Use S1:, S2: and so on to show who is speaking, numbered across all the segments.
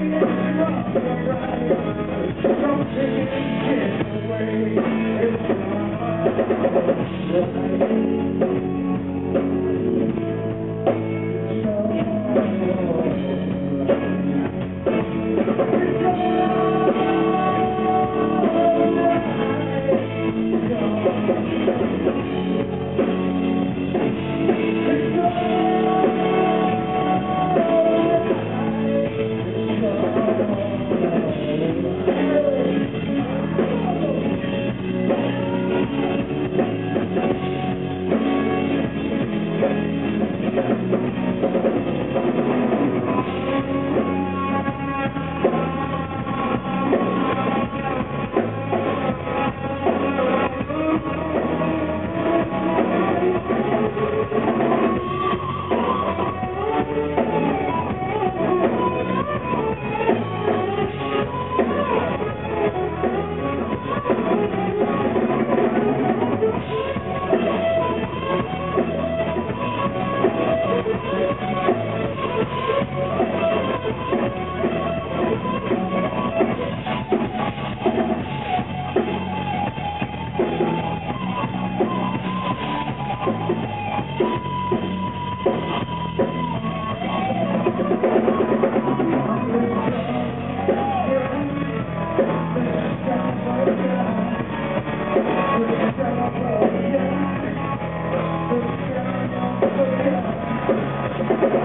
S1: Thank you.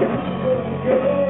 S1: you.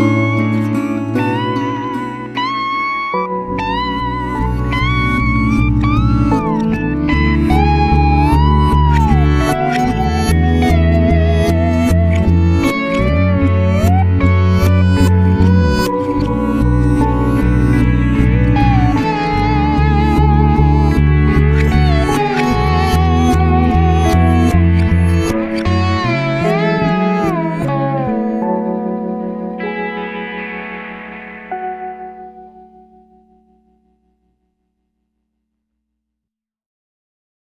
S1: thank you